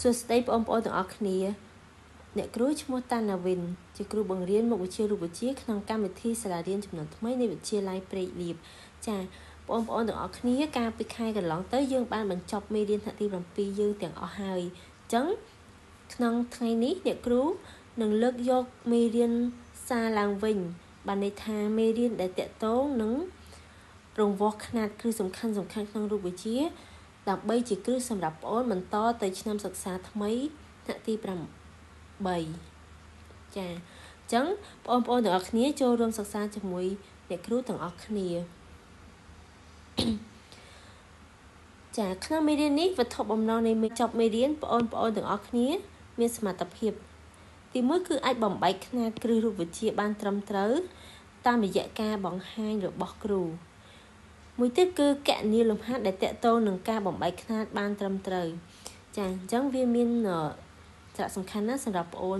សួស្តីបងប្អូនទាំងអស់គ្នាអ្នកគ្រូឈ្មោះតាណាវិនជាគ្រូបង្រៀនមុខវិជ្ជារូបវិទ្យាក្នុងកម្មវិធីសាលារៀនចំនួនថ្មីនៃវិទ្យាល័យព្រែកលៀបចាបងប្អូនទាំងអស់គ្នាកាលពីខែកន្លងទៅយើងបានបញ្ចប់មេរៀនថ្នាក់ទី7យើងទាំងអស់ហើយអញ្ចឹងក្នុងថ្ងៃនេះអ្នកគ្រូនឹងលើកយកមេរៀនសារឡើងវិញបានន័យថាមេរៀនដែលតកតងនឹងរង្វាស់ຂະຫນາດគ្រឹះសំខាន់សំខាន់ក្នុងរូបវិទ្យា ដើម្បីជាគ្រឹះសម្រាប់ប្អូនបន្តទៅឆ្នាំសិក្សាថ្មីថ្នាក់ទី8ចាអញ្ចឹងបងប្អូនទាំងអស់គ្នាចូលរួមសិក្សាជាមួយអ្នកគ្រូទាំងអស់គ្នាចាក្នុងមេរៀននេះវត្ថុបំណងនៃចប់មេរៀនបងប្អូនទាំងអស់គ្នា មានសមត្ថភាព ទីមួយគឺអាចបំបែកខ្នាតគ្រឹះរូបវិទ្យាបានត្រឹមត្រូវតាមរយៈការបង្ហាញរបស់គ្រូ មួយទៀតគឺកណីលំហាត់ដែលតកតងនឹងការបំបែកខ្នាតបានត្រឹមត្រូវចាអញ្ចឹងវាមានសារៈសំខាន់ណាស់សម្រាប់បងប្អូន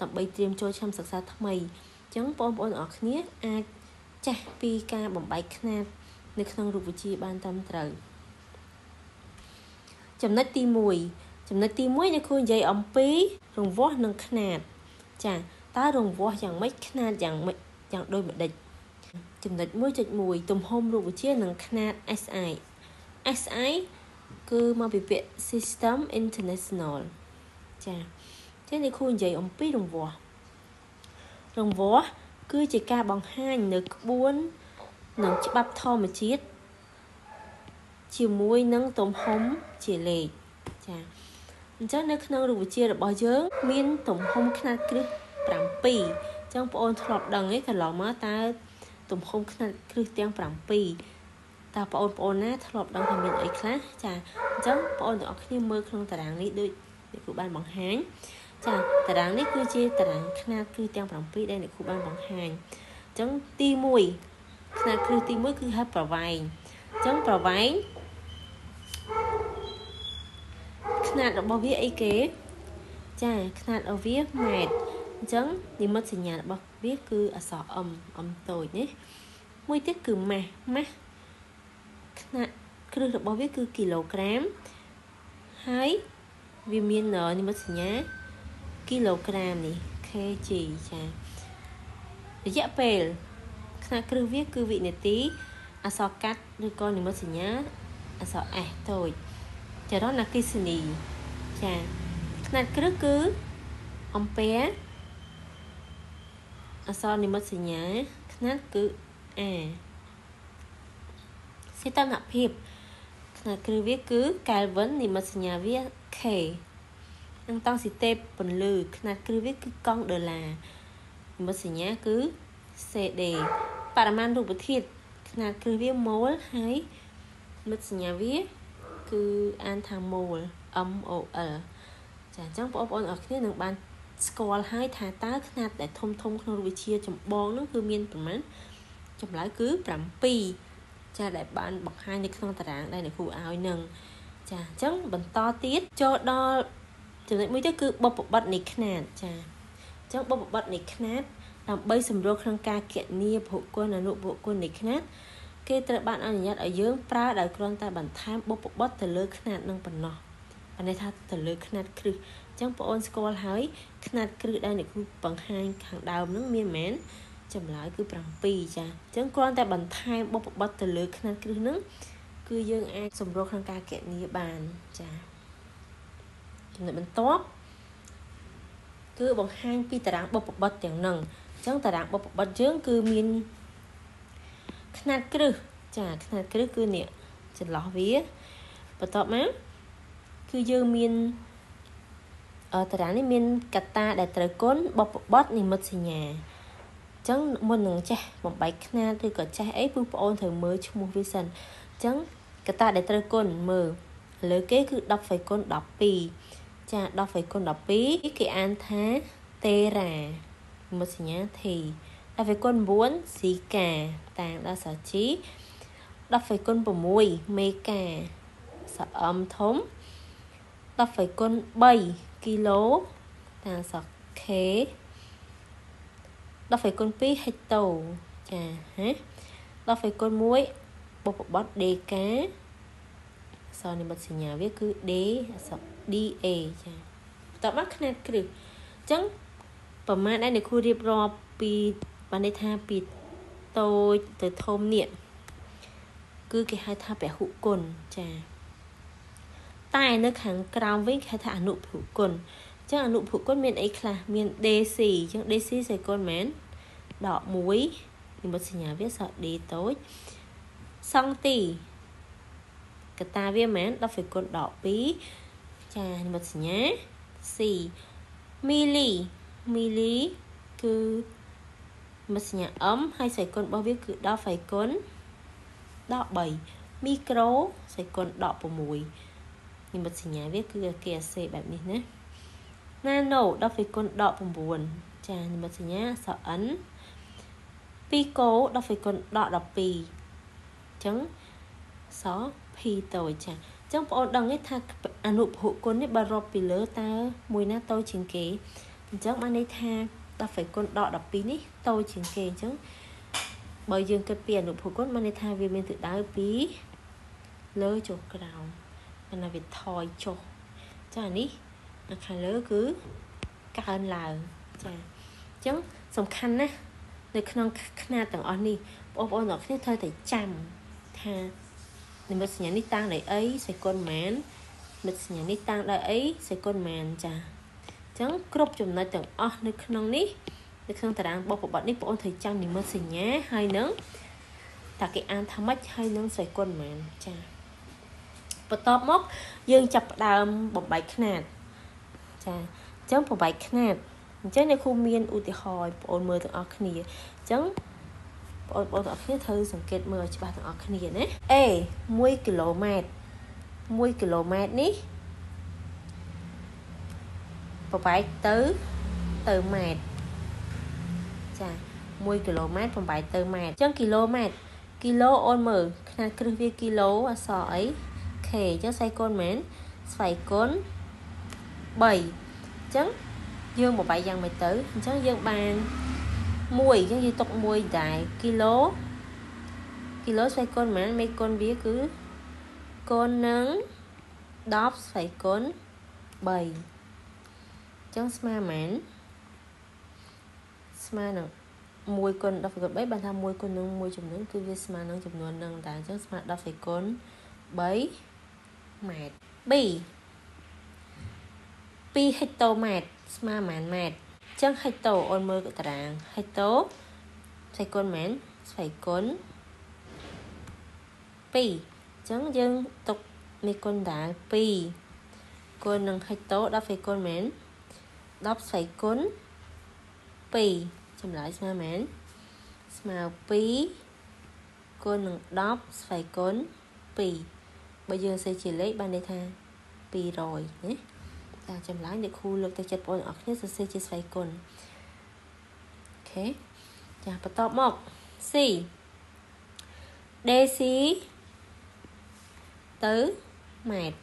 ដើម្បីត្រៀមចូលឆ្នាំសិក្សាថ្មីអញ្ចឹងបងប្អូនអរគ្នាអាចចេះពីការបំបែកខ្នាតនៅក្នុងរូបវិទ្យាបានត្រឹមត្រូវចំណុចទី1ចំណុចទី1អ្នកគ្រូនិយាយអំពីរង្វាស់និងខ្នាតចាតើរង្វាស់យ៉ាងម៉េចខ្នាតយ៉ាងម៉េចយ៉ាងដូចម្ដេច ចំណុច1.1ទំហំរូបវិទ្យានិងຂະຫນាត SI SI គឺមកពីពាក្យ System International ចាចឹងនេះគ្រូនិយាយអំពីរង្វាស់រង្វាស់គឺជាការបង្ហាញនៅក្បួននិងច្បាប់ធម្មជាតិជាមួយនឹងទំហំជាលេខចាអញ្ចឹងនៅក្នុងរូបវិទ្យារបស់យើង មានទំហំខ្នាតគ្រឹះ7អញ្ចឹងបងអូនធ្លាប់ដឹងឯងកន្លងមកតើ ទំហំខ្នាតគ្រឹះទាំង7តើបងអូនបងអូនណាធ្លាប់ដឹងថាមានអីខ្លះចាអញ្ចឹងបងអូនទាំងអស់គ្នាមើលក្នុងតារាងនេះដូចអ្នកគ្រូបានបង្ហាញចាតារាងនេះគឺជាតារាងខ្នាតគ្រឹះទាំង7ដែលអ្នកគ្រូបានបង្ហាញអញ្ចឹងទី1ខ្នាតគ្រឹះទី1គឺហៅប្រវែងអញ្ចឹងប្រវែងខ្នាតរបស់វាអីគេចាខ្នាតរបស់វាម៉ែត្រអញ្ចឹងនិមិត្តសញ្ញារបស់ វាគឺអក្សរ M M តូចនេះមួយទៀតគឺម៉ាស់ម៉ាស់ខ្នាតគ្រឹះរបស់វាគឺគីឡូក្រាមហើយវាមាននិមិត្តសញ្ញាគីឡូក្រាមនេះ kg ចារយៈពេលខ្នាតគ្រឹះវាគឺវិនាទីអក្សរកាត់ឬក៏និមិត្តសញ្ញាអក្សរ S តូចចរន្តអគ្គិសនីចាខ្នាតគ្រឹះគឺអំពែ អក្សរនិមិត្តសញ្ញាខ្នាតគឺ A សីតុណ្ហភាពខ្នាតគ្រឹះវាគឺ Kelvin និមិត្តសញ្ញាវា K អន្តងស៊ីតេពន្លឺខ្នាតគ្រឹះវាគឺកង់ដុល្លារនិមិត្តសញ្ញាគឺ CD បរិមាណរូបធាតុខ្នាតគ្រឹះវាម៉ូលហើយនិមិត្តសញ្ញាវា គឺអានថា mol MOL ចាអញ្ចឹងបងប្អូនអរគ្នានឹងបាន ស្គាល់ហើយថាតើຂະຫນាតដែលធំធំក្នុងរូបវិទ្យាចម្បងនោះគឺមានប្រមាណចម្លើយគឺ7ចាដែលបានបង្ហាញនៅក្នុងតារាងដែលអ្នកគ្រូឲ្យនឹងចាអញ្ចឹងបន្តទៀតចូលដល់ចំណុចមួយទៀតគឺបុព្វបត្តិនៃຂະຫນាតចាអញ្ចឹងបុព្វបត្តិនៃຂະຫນាតដើម្បីសម្រួលក្នុងការគណនាភូគុណអនុភូគុណនៃຂະຫນាតគេត្រូវបានអនុញ្ញាតឲ្យយើងប្រើដោយគ្រាន់តែបន្ថែមបុព្វបត្តិទៅលើຂະຫນាតនឹងប៉ុណ្ណោះអានេះថាទៅលើຂະຫນាតគ្រឹះអញ្ ចឹងបងអូនស្គាល់ហើយຂະຫນាតគ្រឹះដែលអ្នកគ្រូបង្ហាញខាងដើមនឹងមានមែនចម្លើយគឺ7ចាអញ្ចឹងគ្រាន់តែបន្ថែមបុព្វបត្តិទៅលើຂະຫນាតគ្រឹះនឹងគឺយើងអាចសម្រួលក្នុងការគណនាបានចាចំណុចបន្ទាប់គឺបង្ហាញពីតារាងបុព្វបត្តិទាំងនឹងអញ្ចឹងតារាងបុព្វបត្តិយើងគឺមានខ្នាតគ្រឹះចាខ្នាតគ្រឹះគឺនេះចន្លោះវាបន្ទាប់មកគឺយើងមានអ តារាងនេះមានកត្តាដែលត្រូវគុណបបបត់និមិត្តសញ្ញាអញ្ចឹងមុននឹងចេះបំបែកខ្នាតឬក៏ចេះអីពូប្អូនត្រូវមើលឈ្មោះវាសិនអញ្ចឹងកត្តាដែលត្រូវគុណមើលលើគេគឺ10ផ្គុណ12ចា10ផ្គុណ12គេអានថាតេរ៉ានិមិត្តសញ្ញាធី10គុណ9ស៊ីកាតាងដល់សាជី10គុណ6មេកាសអមធំ10គុណ3 គីឡូតាងសខេ10គុណ2ហិកតូចាហ៎10គុណ1បុព្វបត្តិដេកា អក្សរនិមិត្តសញ្ញាវាគឺ D អក្សរ DA ចាតបមកຂະຫນាត់គ្រឹះអញ្ចឹងប្រមាណដែលអ្នកគ្រូរៀបរាប់ពីបានន័យថាពីតូចទៅធំនេះគឺគេហៅថាពហុគុណចា តែនៅខាងក្រោមវិញគេហៅថាអនុភុគុណអញ្ចឹងអនុភុគុណមានអីខ្លះមាន DC អញ្ចឹង DC សេគុណមែនដក1និមិត្តសញ្ញាវាស D តូចសង់ទីកតាវាមែន10សេគុណដក2ចានិមិត្តសញ្ញា C មីលីមីលីគឺមិត្តសញ្ញា m ហើយសេគុណរបស់វាគឺ10សេគុណដក3មីក្រូសេគុណដក6 និមិត្តសញ្ញាវាគឺគេអាសេបែបនេះណា nano 10សេគុណដក9ចានិមិត្តសញ្ញាស n ពីកោ10សេគុណដក12អញ្ចឹងស p តូចចាអញ្ចឹងបងអូនដឹងទេថាអនុភុគុណនេះបើរាប់ពីលើតើមួយណាតូចជាងគេអញ្ចឹងបានន័យថា10សេគុណដក12នេះតូចជាងគេអញ្ចឹងបើយើងគិតពីអនុភុគុណបានន័យថាវាមានទិដៅពីលើចុះក្រោម ប៉ុន្តែវាថយចុះចានេះនៅខាងលើគឺកើនឡើងចាអញ្ចឹងសំខាន់ណាស់នៅក្នុងຂະຫນាតទាំងអស់នេះបងប្អូនទាំងគ្នាត្រូវតែចាំថានិមិត្តសញ្ញានេះតាំងដោយអីសេគុណម៉ាននិមិត្តសញ្ញានេះតាំងដោយអីសេគុណម៉ានចាអញ្ចឹងគ្រប់ចំណុចទាំងអស់នៅក្នុងនេះនៅក្នុងតារាងបុព្វបត្តិនេះបងប្អូនត្រូវចាំនិមិត្តសញ្ញាហើយនឹងតាគេអានថាម៉េចហើយនឹងសេគុណម៉ានចា បន្ទាប់មកយើងចាប់ផ្ដើមបំបែកຂະຫນាតចាអញ្ចឹងបំបែកຂະຫນាតអញ្ចឹងអ្នកគ្រូមានឧទាហរណ៍បងប្អូនមើលទាំងអស់គ្នាអញ្ចឹងបងប្អូនទាំងអស់គ្នាត្រូវសង្កេតមើលឲ្យច្បាស់ទាំងអស់គ្នាណា A 1គីឡូម៉ែត្រ1គីឡូម៉ែត្រនេះប្របែកទៅទៅម៉ែត្រចា1គីឡូម៉ែត្រប្របែកទៅម៉ែត្រអញ្ចឹងគីឡូម៉ែត្រគីឡូអូនមើលຂະຫນាតគ្រឹះវាគីឡូអក្សរអី K អញ្ចឹងស្វ័យគុណមែនស្វ័យគុណ3អញ្ចឹងយើងបបែកយ៉ាងម៉េចទៅអញ្ចឹងយើងបាន1អញ្ចឹងយើងទុក1ដែរគីឡូគីឡូស្វ័យគុណប៉ុន្មានមេគុណវាគឺគុណនឹង10ស្វ័យគុណ3អញ្ចឹងស្មើប៉ុន្មានស្មើនឹង1គុណ10ស្វ័យគុណ3បានថា1គុណនឹង1ចំនួនគឺវាស្មើនឹងចំនួននឹងតែអញ្ចឹងស្មើ10ស្វ័យគុណ3 ម៉ែត្រ B 2ហិកតូម៉ែត្រស្មើប៉ុន្មានម៉ែត្រចឹងហិកតូអូនមើលតារាងហិកតូស្វ័យគុណមែនស្វ័យគុណ2អញ្ចឹងយើងទុកមេគុណដែរ2គុណនឹងហិកតូ10ស្វ័យគុណមែន10ស្វ័យគុណ2ចម្លើយស្មើមែនស្មើ2គុណនឹង10ស្វ័យគុណ2 បើយើងសេជាលេខបានន័យថា200ណាចាចម្លើយអ្នកគ្រូលើកទឹកចិត្តបងប្អូនទាំងអស់គ្នាសរសេរជាស្វ័យគុណអូខេចាបន្តមក C DC ទៅម៉ែត្រ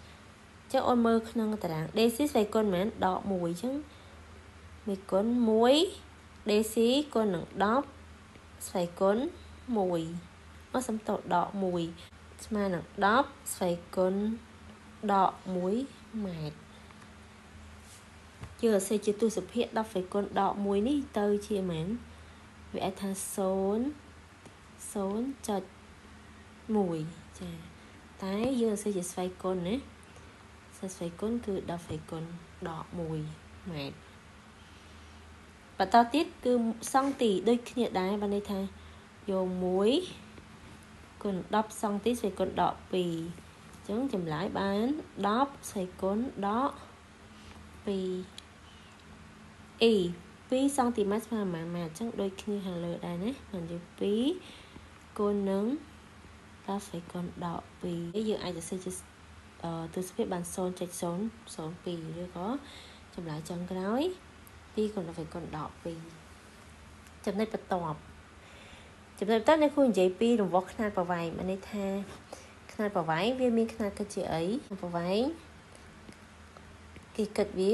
ចុះអូនមើលក្នុងតារាង DC ស្វ័យគុណមែនដក1អញ្ចឹងមេគុណ1 DC គុណនឹង10ស្វ័យគុណ1អត់សំតោដក1 ស្មើនឹង10ស្វ័យគុណដក1ម៉ែត្រយើងអាសេជាទស្សភាគ10សេគុណដក1នេះទៅជាមែនវាអាចថា0 0.1ចាតែយើងអាសេជាស្វ័យគុណណាស្វ័យគុណគឺ10សេគុណដក1ម៉ែត្របន្តទៀតគឺសង់ទីដូចគ្នាដែរបានន័យថាយក1 គុណ10សង់ទីសេគុណដក2អញ្ចឹងចម្លើយបាន10សេគុណដក2 E 2សង់ទីម៉ែត្រស្មើប្រមាណម៉ែត្រអញ្ចឹងដូចគ្នាខាងលើដែរណាបានជា2គុណនឹង10សេគុណដក2យើងអាចសរសេរជាអឺទស្សនវិជ្ជាបាន0.002ឬក៏ចម្លើយចុងក្រោយ2គុណ10សេគុណដក2ចំណុចបន្ទាប់ ចំណុចតើអ្នកគ្រូនិយាយពីរង្វាស់ខ្នាតប្រវែងមានន័យថាខ្នាតប្រវែងវាមានខ្នាតគិតជាអីប្រវែងគេគិតវា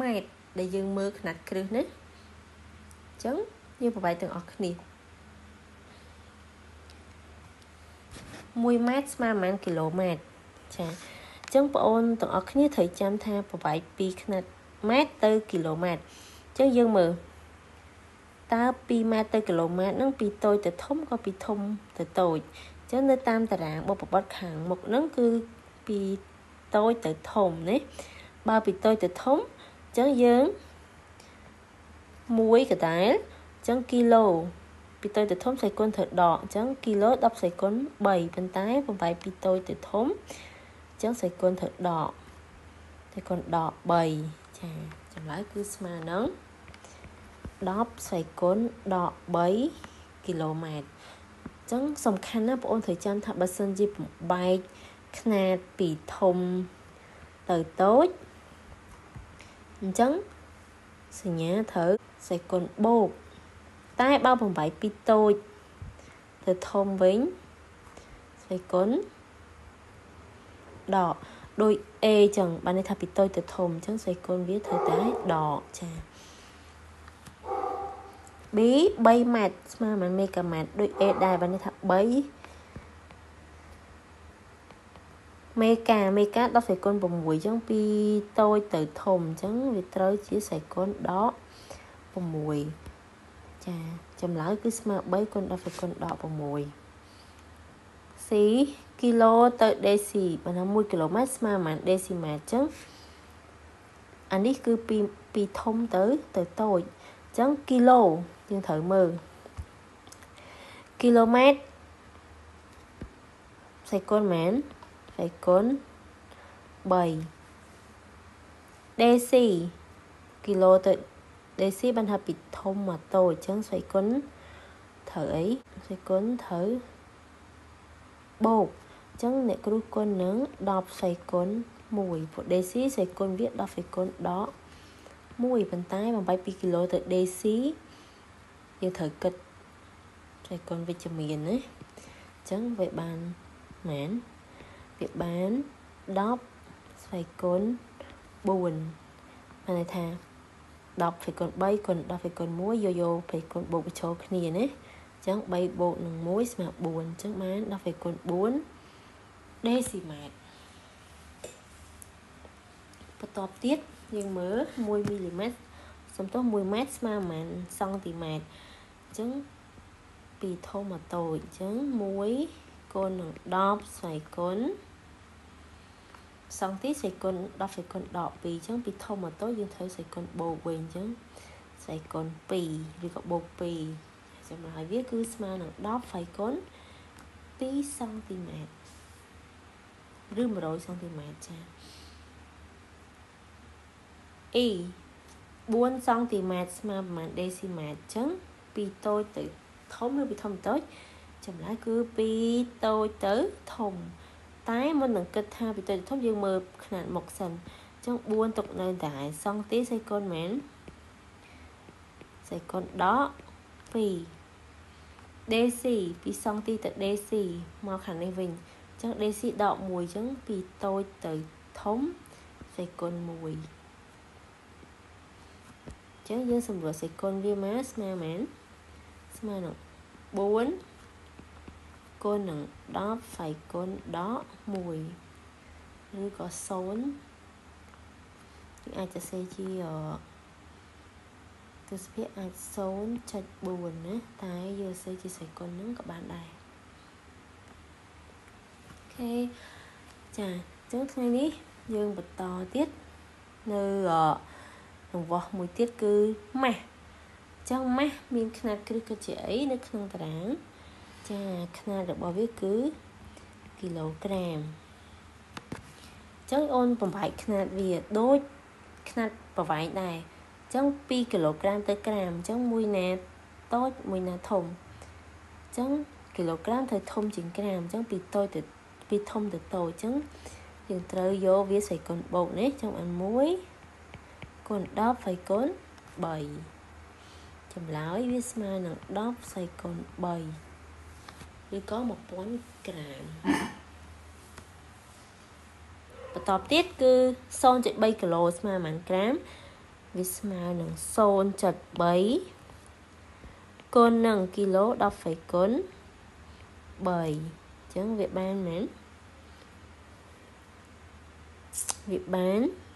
ម៉ែត្រដែលយើងមើលខ្នាតគ្រឹះណាអញ្ចឹងយើងប្រវែងទាំងអស់គ្នា1ម៉ែត្រស្មើប៉ុន្មានគីឡូម៉ែត្រចាអញ្ចឹងបងអូនទាំងអស់គ្នាត្រូវចាំថាប្រវែងពីខ្នាតម៉ែត្រទៅគីឡូម៉ែត្រអញ្ចឹងយើងមើល1 តើ2ម៉ែត្រទៅគីឡូម៉ែត្រហ្នឹងពីតូចទៅធំក៏ពីធំទៅតូចអញ្ចឹងនៅតាមតារាងបុព្វបត្តិខាងមុខហ្នឹងគឺពីតូចទៅធំណាបើពីតូចទៅធំអញ្ចឹងយើង1កដែលអញ្ចឹងគីឡូពីតូចទៅធំសៃគុណត្រូវដកអញ្ចឹងគីឡូ10សៃគុណ3ប៉ុន្តែបំបែកពីតូចទៅធំអញ្ចឹងសៃគុណត្រូវដកសៃគុណដក3ចាចម្លើយគឺស្មើនឹង 10សៃគុណដក3គីឡូម៉ែត្រអញ្ចឹងសំខាន់ណាស់បងអូនត្រូវចាំថាបើសិនជាបំបែកຂ្នាតពីធំទៅតូចអញ្ចឹងសញ្ញាត្រូវសេគុណបូកតែបើបំបីពីតូចទៅធំវិញសេគុណដកដូច A ចឹងបានន័យថាពីតូចទៅធំអញ្ចឹងសេគុណវាត្រូវតែដកចា B 3ម៉ែត្រស្មើនឹងមេហ្គាម៉ែត្រដូច A ដែរបានន័យថា3មេកាមេកា10សេគុណ6អញ្ចឹងពីតូចទៅធំអញ្ចឹងវាត្រូវជាសេគុណដក6ចាចម្លើយគឺស្មើ3គុណ10សេគុណដក6 C គីឡូទៅដេស៊ីបើថា1គីឡូម៉ែត្រស្មើប៉ុន្មានដេស៊ីម៉ែត្រអញ្ចឹងអានេះគឺពីពីធំទៅទៅតូច អញ្ចឹងគីឡូយើងត្រូវមើលគីឡូម៉ែត្រសេគុណមែនហើយគុណ3 DC គីឡូទៅ DC បានថាពីធំមកតូចអញ្ចឹងស្វ័យ គុណត្រូវអីស្វ័យគុណត្រូវបូកអញ្ចឹងអ្នកគ្រូគុណនឹង10ស្វ័យគុណ1ព្រោះ DC ស្វ័យគុណវា10ស្វ័យគុណដក1ប៉ុន្តែបំបី2គីឡូទៅ DC យើងត្រូវគិតស្វ័យគុណវិជ្ជមានណាអញ្ចឹងវាបានមែនវាបាន10ស្វ័យគុណ4បានន័យថា10ស្វ័យគុណ3គុណ10ស្វ័យគុណ1យោយោស្វ័យគុណបូកបញ្ចូលគ្នាណាអញ្ចឹង3បូកនឹង1ស្មើ4អញ្ចឹងបាន10ស្វ័យគុណ4ដេស៊ីម៉ែត្របន្ទាប់ទៀត យើងមើល1មីលីម៉ែត្រសំទោស1ម៉ែត្រស្មើប៉ុន្មានសង់ទីម៉ែត្រអញ្ចឹងពីធំមកតូចអញ្ចឹង1គុណនឹង10ស្វ័យគុណ4សង់ទីសេគុណ10សេគុណដក2អញ្ចឹងពីធំមកតូចយើងត្រូវសេគុណបូកវិញអញ្ចឹងសេគុណ2ឬក៏បូក2ចម្លើយវាគឺស្មើនឹង10សេគុណ2សង់ទីម៉ែត្រឬ100សង់ទីម៉ែត្រចា E 4សង់ទីម៉ែត្រស្មើប្រហែលដេស៊ីម៉ែត្រអញ្ចឹងពីតូចទៅធំឬពីធំទៅតូចចម្លើយគឺពីតូចទៅធំតែមុននឹងគិតថាពីតូចធំយើងមើលຂະຫນາດមុខសិនអញ្ចឹង4ទុកនៅតែសង់ទីសេកុនមែនសេកុនដក2 DC ពីសង់ទីទៅ DC មកខាងនេះវិញអញ្ចឹង DC ដក1អញ្ចឹងពីតូចទៅធំសេកុន1អញ្ ចឹងយើងសម្រួលសេកុនវាមកស្មើមែនស្មើនឹង4គុណនឹង10ផ្សាយគុណដក1ឬក៏0យើងអាចសរសេរជាទស្សភាគអាច0.4ណាតែយើងសរសេរជាសៃគុណហ្នឹងក៏បានដែរអូខេចាអញ្ចឹងថ្ងៃនេះយើងបន្តទៀតនៅ រង្វោះមួយទៀតគឺម៉ាស់អញ្ចឹងម៉ាស់មានຂະຫນាត់គ្រឹះក៏ជាអីនៅក្នុងតារាងចាຂະຫນາດរបស់វាគឺគីឡូក្រាមអញ្ចឹងអូនបំបែកຂະຫນាតវាដូចຂະຫນាត់ប្រវែងដែរអញ្ចឹង2គីឡូក្រាមទៅក្រាមអញ្ចឹងមួយណាតូចមួយណាធំអញ្ចឹងគីឡូក្រាមត្រូវធំជាងក្រាមអញ្ចឹងពីតូចទៅពីធំទៅតូចអញ្ចឹងយើងត្រូវយកវាស្វ័យគុណបូកនេះចឹងបាន1 គុណ10ស្វ័យគុណ3ចម្លើយវាស្មើនឹង10ស្វ័យគុណ3ឬក៏1000ក្រាមបន្តទៀតគឺ0.3គីឡូស្មើប៉ុន្មានក្រាមវាស្មើនឹង0.3គុណនឹងគីឡូ10គុណ3ចឹងវាបានមែនវាបាន3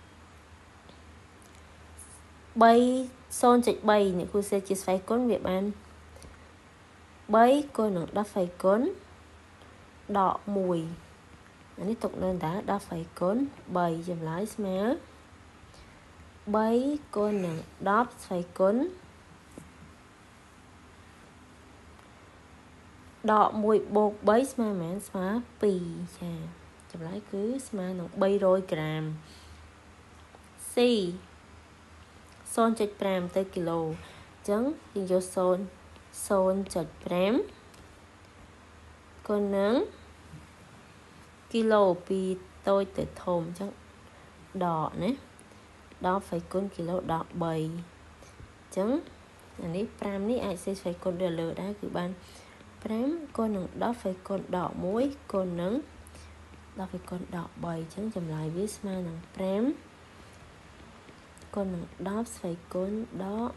0.3នេះគូសេជាស្វ័យគុណវាបាន3គុណនឹង10ស្វ័យគុណដក1អានេះទុកនៅតា10ស្វ័យគុណ3ចម្លើយស្មើ3គុណនឹង10ស្វ័យគុណដក1បូក3ស្មើប៉ុន្មានស្មើ2ចាចម្លើយគឺស្មើនឹង300ក្រាម C 0.5ទៅគីឡូអញ្ចឹងយើងយក0 0.5គុណនឹងគីឡូពីតូចទៅធំអញ្ចឹងដកណា10ស្វ័យគុណគីឡូដក3អញ្ចឹងអានេះ5នេះអាចសេស្វ័យគុណទៅលើដែរគឺបាន5គុណនឹង10ស្វ័យគុណដក1គុណនឹង10ស្វ័យគុណដក3អញ្ចឹងចម្លើយវាស្មើនឹង5 គុណនឹង10ស្វ័យគុណដក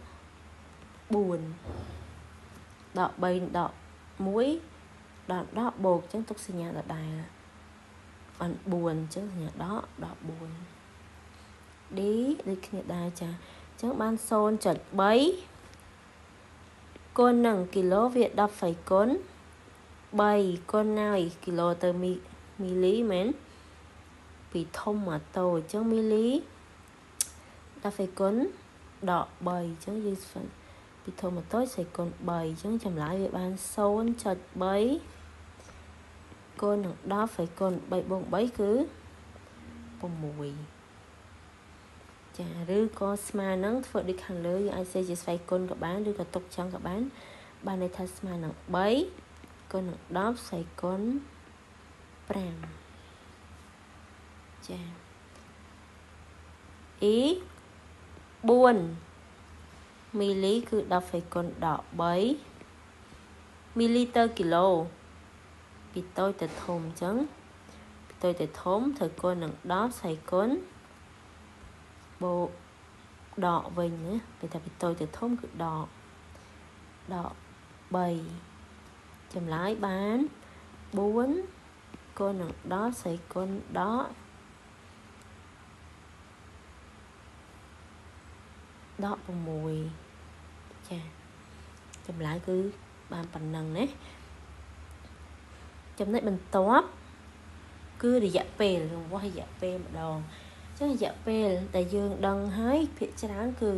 4ដក3ដក1ដល់ដកបូកអញ្ចឹងទុកសញ្ញាដដែលបាន4អញ្ចឹងសញ្ញាដកដក4 D ដូចគ្នាដែរចាអញ្ចឹងបាន0.3គុណនឹងគីឡូវា10ស្វ័យគុណ3គុណហើយគីឡូទៅមីលីមែនពីធំមកតូចអញ្ចឹងមីលី 10សេគុណដក3អញ្ចឹងយើងស្វែងពីធំមកតូចសេគុណ3អញ្ចឹងចម្លើយវាបាន0.3គុណនឹង10សេគុណ3បូក3គឺ6ចាឬក៏ស្មើនឹងធ្វើដូចខាងលើយើងអាចសេជាស្វ័យគុណក៏បានឬក៏ទុកចឹងក៏បាន បានន័យថាស្មើនឹង3គុណនឹង10ស្វ័យគុណ5ចាអ៊ី 4មីលីគឺ10សេគុណដក3មីលីទៅគីឡូពីតូចទៅធំអញ្ចឹងពីតូចទៅធំត្រូវគុណនឹង10សេគុណបូកដកវិញណាពេលថាពីតូចទៅធំគឺដកដក3ចម្លើយបាន4គុណនឹង10សេគុណដក ដក6ចាចម្លើយគឺបានប៉ុណ្ណឹងណាចំណុចបន្ទាប់គឺរយៈពេលរង្វាស់រយៈពេលម្ដងអញ្ចឹងរយៈពេលដែលយើងដឹងហើយភាគច្រើនគឺ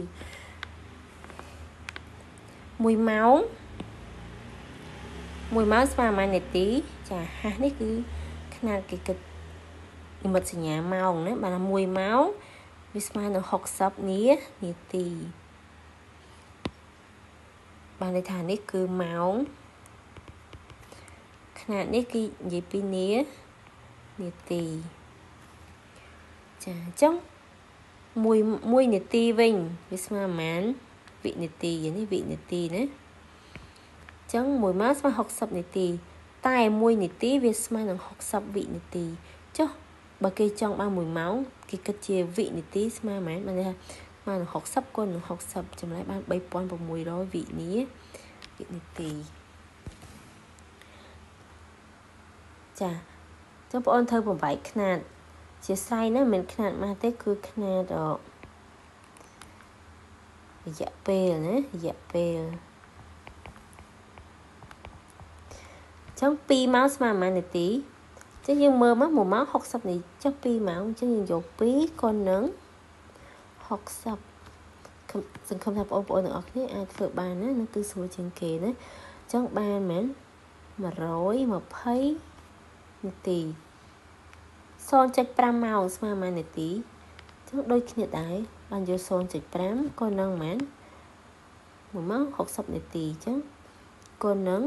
1ម៉ោង1ម៉ោងស្មើប៉ុន្មាននាទីចាហាស់នេះគឺຂະຫນາດគេគិតនិមិត្តសញ្ញាម៉ោងណាបាន1ម៉ោង វាស្មើនឹង60នានាទីបានន័យថានេះគឺម៉ោងຂະຫນາດនេះគឺនិយាយពីនានាទីចាអញ្ចឹងមួយមួយនាទីវិញវាស្មើប្រហែលវិនាទីនេះវិនាទីណាអញ្ចឹង1ម៉ោងស្មើ60នាទី តែ1នាទីវាស្មើនឹង60វិនាទីចុះ បើគេចង់បាន1ម៉ោងគេគិតជាវិនាទីស្មើមែនបានថាស្មើនឹង60គុណនឹង60ចម្លែកបាន3600វិនាវិនាទីចាចឹងបងអូនធ្វើបំបែកຂະຫນាតជាស្រ័យណាមិនຂະຫນាតមកទេគឺຂະຫນាតរយៈពេលណារយៈពេលចឹង2ម៉ោងស្មើប៉ុន្មាននាទី ចឹងយើងមើលមក1ម៉ោង60នាទីចុះ2ម៉ោងចឹងយើងយក2គុណនឹង60សង្ឃឹមថាបងប្អូនទាំងអស់គ្នាអាចធ្វើបានណានោះគឺស្រួលជាងគេណាចឹងបានមែន120នាទី0.5ម៉ោងស្មើប៉ុន្មាននាទីចឹងដូចគ្នាដែរបានយក0.5ក៏នឹងមែន1ម៉ោង60នាទីចឹងក៏នឹង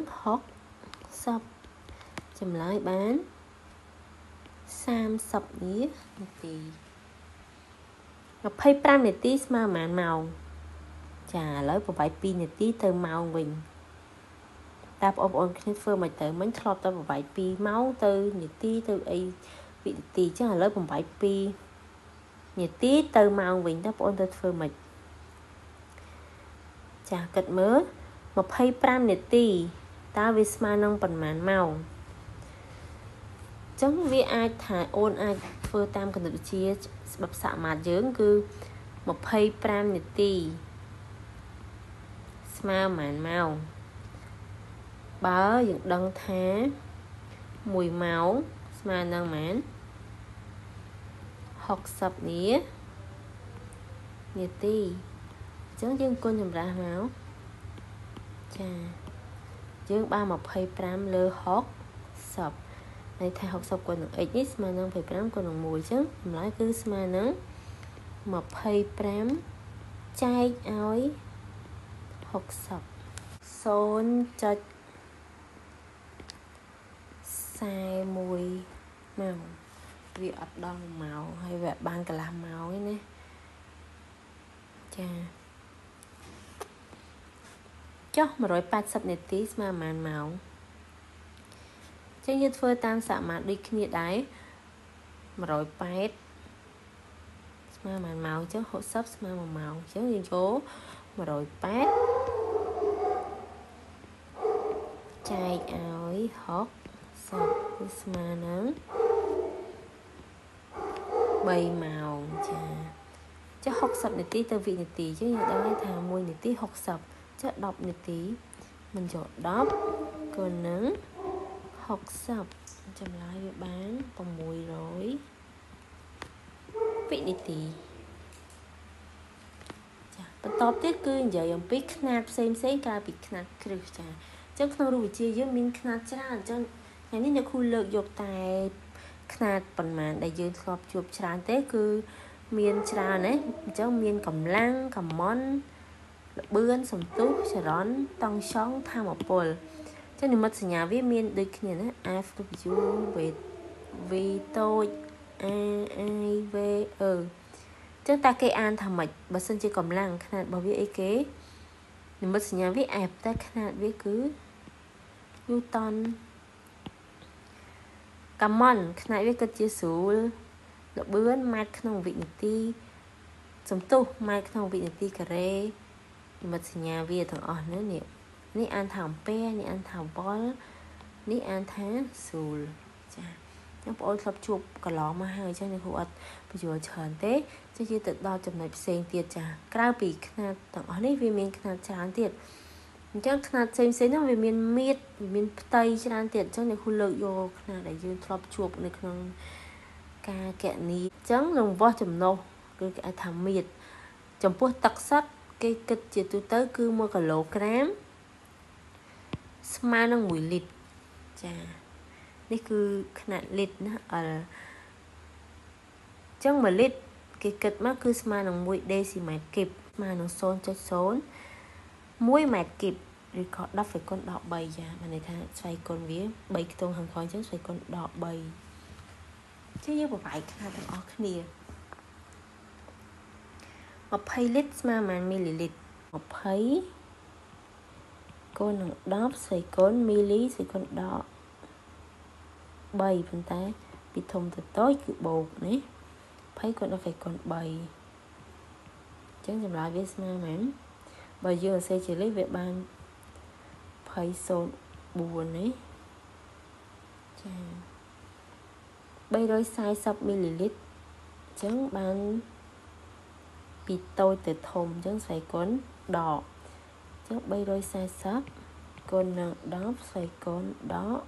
60ចម្លើយបាន 30នាទី25នាទីស្មើប៉ុន្មានម៉ោងចាឥឡូវប្រហែល2នាទីទៅម៉ោងវិញតើបងប្អូនគ្នាធ្វើមិនទៅមិញធ្លាប់តែប្រហែល2ម៉ោងទៅនាទីទៅអីវិនាទីចឹងឥឡូវប្រហែល2នាទីទៅម៉ោងវិញតើបងប្អូនទៅធ្វើមិនចាគិតមើល25នាទីតើវាស្មើនឹងប៉ុន្មានម៉ោង ចឹងវាអាចថាអូនអាចធ្វើតាមគណិតវិទ្យាច្បាប់សមាធិយើងគឺ25នាទីស្មើប៉ុន្មានម៉ោងបើយើងដឹងថា1ម៉ោងស្មើនឹងប៉ុន្មាន60នានាទីអញ្ចឹងយើងគុណចម្រាស់មកចាយើងបាន25លើ60 ន័យថា60គុណនឹង x នេះស្មើនឹង25គុណនឹង1អញ្ចឹងចម្លើយគឺស្មើនឹង25ចែកឲ្យ60 0.41ម៉ោងវាអត់ដល់ម៉ោងហើយវាបានកន្លះម៉ោងឯណាចាចុះ180នាទីស្មើប៉ុន្មានម៉ោង ចឹងយើងធ្វើតាមសមាធិដូចគ្នាដែរ180ស្មើប៉ុន្មានម៉ោងចឹង60ស្មើ1ម៉ោងចឹងយើងចូល180ចែកឲ្យ60គឺស្មើនឹង3ម៉ោងចាចុះ60នាទីទៅវិនាទីចឹងយើងដឹងថា1នាទី60ចុះ10នាទីមិនចូល10ក៏នឹង 60ចម្លើយវាបាន600វិនាទីចាបន្តទៀតគឺនិយាយអំពីຂະຫນາດផ្សេងផ្សេងក្រៅពីຂະຫນាត់គ្រឹះចាចឹងក្នុងរូបវិទ្យាយើងមានຂະຫນາດច្រើនអញ្ចឹងថ្ងៃនេះអ្នកគ្រូលើកយកតែຂະຫນາດប៉ុន្មានដែលយើងធ្លាប់ជួបច្រើនទេគឺមានច្រើនណាអញ្ចឹងមានកម្លាំងកំមន់លបឿនសំទុះចរន្តតង់ឆុងធម្មពល ចឹងនិមិត្តសញ្ញាវាមានដូចគ្នាណា F W V V តូច A I V E ចឹងតើគេអានថាម៉េចបើសិនជាកម្លាំងຂະຫນាតរបស់វាអីគេនិមិត្តសញ្ញាវា F តែຂະຫນាតវាគឺយូតនកាម៉ុនខ្នាតវាគិតជាស្រួលល្បឿនម៉ែត្រក្នុងវិនាទីសំទុះម៉ែត្រក្នុងវិនាទីការ៉េនិមិត្តសញ្ញាវាទាំងអស់នេះ នេះនេះអានថាអំពែនេះអានថាវល់នេះអានថាស្រួលចាចឹងបងអូនធ្លាប់ជួបកន្លងមកហើយចឹងនេះគ្រូអត់បញ្យល់ច្រើនទេចឹងជាទៅដល់ចំណុចផ្សេងទៀតចាក្រៅពីຂະຫນាតទាំងអស់នេះវាមានຂະຫນាតច្រើនទៀតអញ្ចឹងຂະຫນាត់ផ្សេងផ្សេងហ្នឹងវាមានមៀតវាមានផ្ទៃច្រើនទៀតអញ្ចឹងអ្នកគ្រូលើកយកຂະຫນាត់ដែលយើងធ្លាប់ជួបនៅក្នុងការកណនីអញ្ចឹងនឹងវាស់ចំណុះគឺគេអាចថាមៀតចំពោះទឹកសុទ្ធគេគិតជាទូទៅគឺ1គីឡូក្រាម ស្មើនឹង1លីត្រចានេះគឺຂະຫນាត់លីត្រណាអលអញ្ចឹង1លីត្រគេគិតមកគឺស្មើនឹង1ដេស៊ីម៉ែត្រគីបស្មើនឹង0.0 1ម៉ែត្រគីបឬក៏10ស្វ័យគុណដក3ចាមានន័យថាស្វ័យគុណវា3ខ្ទង់ខាងក្រោយអញ្ចឹងស្វ័យគុណដក3ជាយើងប្របែកខ្នាតទាំងអស់គ្នា20លីត្រស្មើប៉ុន្មានមីលីលីត្រ20 គុណនឹង10ស្វ័យគុណមីលីស្វ័យគុណដក3ប៉ុន្តែពីធំទៅតូចគឺបូកណា20គុណ10ស្វ័យគុណ3អញ្ចឹងចម្លើយវាស្មើមែនបើយើងសរសេរជាលេខវាបាន20.04នេះចា340មីលីលីត្រអញ្ចឹងបានពីតូចទៅធំអញ្ចឹងស្វ័យគុណដកអញ្ចឹង340គុណនឹង10ស្វ័យគុណដក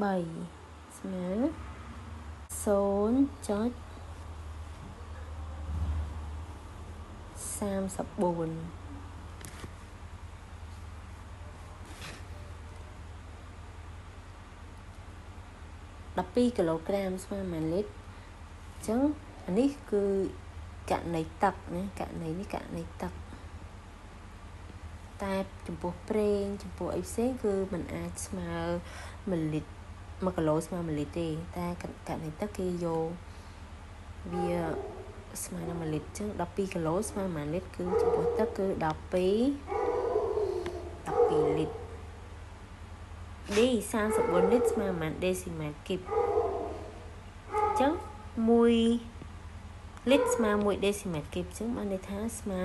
3ស្មើ0.5 34 12គីឡូក្រាមស្មើ1លីត្រអញ្ចឹងអានេះគឺករណីទឹកណាករណីនេះករណីទឹក តែចំពោះប្រេងចំពោះអីផ្សេងគឺมันអាចស្មើ1លីត្រ1គីឡូស្មើ1លីត្រទេតែករណីទឹកគេយកវាស្មើនឹង1លីត្រចឹង12គីឡូស្មើ1លីត្រគឺចំពោះទឹកគឺ12 12លីត្រ D 34លីត្រស្មើប៉ុន្មានដេស៊ីម៉ែត្រគីបអញ្ចឹង1លីត្រស្មើ1ដេស៊ីម៉ែត្រគីបអញ្ចឹងបានន័យថាស្មើ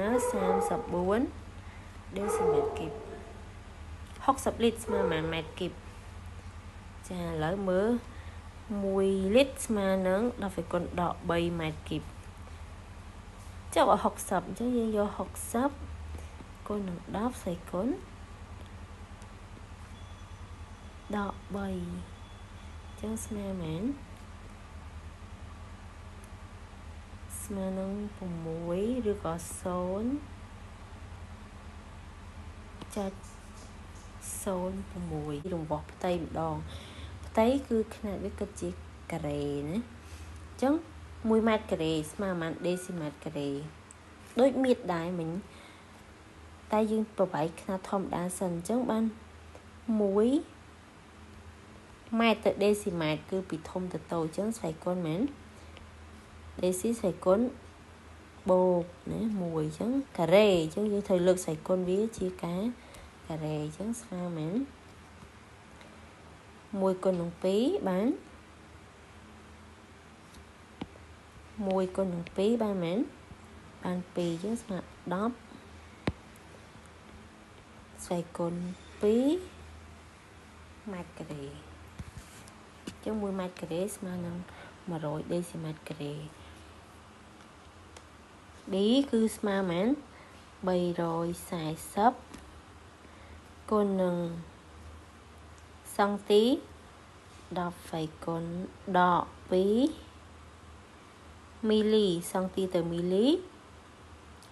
34 ដេស៊ីម៉ែត្រគីប60លីត្រស្មើប៉ុន្មានម៉ែត្រគីបចាឥឡូវមើល1លីត្រស្មើនឹង10គុណដក3ម៉ែត្រគីបចុះឲ្យ60អញ្ចឹងយើងយក60គុណនឹង10ស្អីគុណដក3អញ្ចឹងស្មើមែនស្មើនឹង6ឬក៏0 ចាច់0.6រង្វាស់ផ្ទៃម្ដងផ្ទៃគឺຂະຫນາດវាគិតជាការ៉េណាអញ្ចឹង1ម៉ែត្រការ៉េស្មើប៉ុន្មានដេស៊ីម៉ែត្រការ៉េដូចមៀតដែរមិញតែយើងប្របែកຂະຫນາດធម្មតាសិនអញ្ចឹងបាន1ម៉ែត្រទៅដេស៊ីម៉ែត្រគឺពីធំទៅតូចអញ្ចឹងស្វ័យគុណមែនដេស៊ីស្វ័យគុណបូកណា1អញ្ចឹងការ៉េអញ្ចឹងយើងត្រូវលើកស្វ័យគុណវាជាការ ការ៉េអញ្ចឹងស្មើមែន1គុណនឹង2បាន1គុណនឹង2បានមែនបាន2អញ្ចឹងស្មើ10ស្វ័យគុណ2ម៉ែត្រការ៉េអញ្ចឹង1ម៉ែត្រការ៉េស្មើនឹង100ដេស៊ីម៉ែត្រការ៉េ D គឺស្មើមែន340 គុណនឹងសង់ទី10វៃគុណដក2មីលីសង់ទីទៅមីលី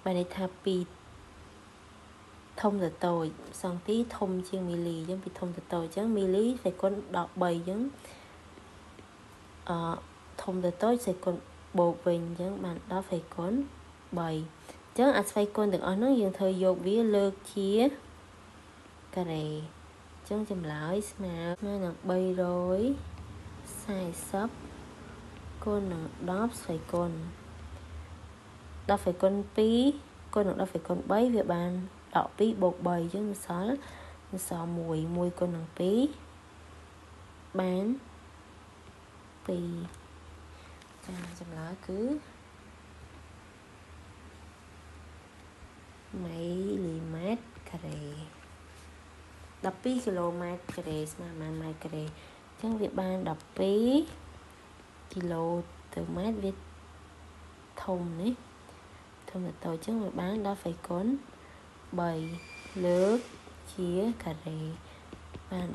បានន័យថាពីធំទៅតូចសង់ទីធំជាងមីលីអញ្ចឹងពីធំទៅតូចអញ្ចឹងមីលីសេគុណ13អញ្ចឹងអឺធំទៅតូចសេគុណបូកវិញអញ្ចឹងបាន10សេគុណ3អញ្ចឹងអាស្វ័យគុណទាំងអស់ហ្នឹងយើងធ្វើយកវាលើកជា ការ៉េអញ្ចឹងចម្លើយស្មើស្មើនឹង340គុណនឹង10ស្វ័យគុណ10ស្វ័យគុណ2គុណនឹង10ស្វ័យគុណ3វាបាន12បូក3អញ្ចឹងសល់សល់1 1គុណនឹង2បាន2ចាចម្លើយគឺ1 12គីឡូម៉ែត្រការ៉េស្មើប៉ុន្មានម៉ែត្រការ៉េអញ្ចឹងវាបាន12គីឡូទៅម៉ែត្រវាធំនេះធំទៅតូចអញ្ចឹងវាបានដល់ហ្វៃគុណ3លើកជាការ៉េបាន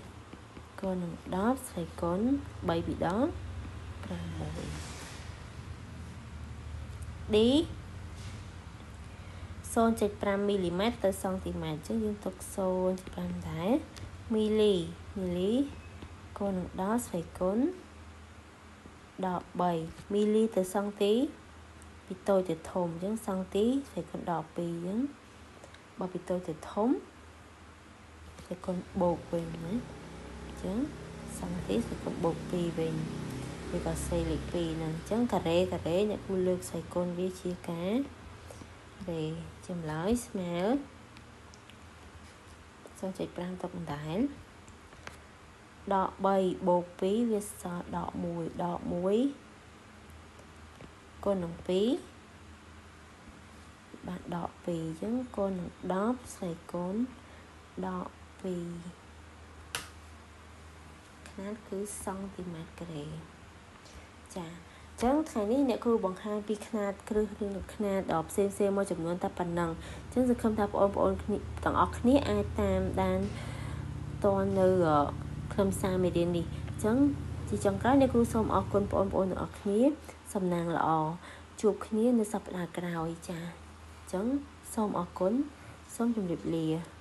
12គុណនឹង10ស្វ័យគុណ3ពីរដង6 D 0.5មីលីម៉ែត្រទៅសង់ទីម៉ែត្រអញ្ចឹងយើងទុក0.5ដែរមីលីមីលីគុណនឹង10ស្វ័យគុណ13មីលីទៅសង់ទីពីតូចទៅធំអញ្ចឹងសង់ទីស្វ័យគុណ12អញ្ចឹងបើពីតូចទៅធំស្វ័យគុណបូកវិញណាអញ្ចឹងសង់ទីស្វ័យគុណបូក2វិញវាក៏សេលេខ2ហ្នឹងអញ្ចឹងការ៉េការ៉េអ្នកគូលើកស្វ័យគុណវាជាការ ទេចម្លើយស្មើ0.5ទឹកបណ្ដាលដក3បូក2វាសល់ដក1ដក1គុណនឹង2បាទដក2អញ្ចឹងគុណនឹង10ស្រីគុណដក2ខ្នាតគឺសង់ទីម៉ែត្រក្រេចា ចឹងថ្ងៃនេះអ្នកគ្រូបង្ហាញពីຂະຫນាតគ្រឹះឬຂະຫນាតដ៏ផ្សេងផ្សេងមួយចំនួនតែប៉ុណ្ណឹងចឹងសង្ឃឹមថាបងប្អូនគ្នាទាំងអស់គ្នាអាចតាមដានតនៅខ្លឹមសារមេរៀននេះចឹងជាចុងក្រោយអ្នកគ្រូសូមអរគុណបងប្អូនទាំងអស់គ្នាសំណាងល្អជួបគ្នានៅសប្តាហ៍ក្រោយចាចឹងសូមអរគុណសូមជម្រាបលា